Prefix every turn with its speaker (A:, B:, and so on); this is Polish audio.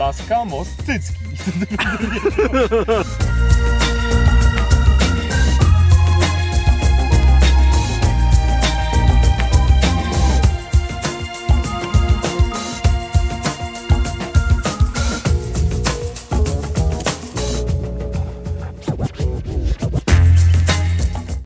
A: Podlaska Most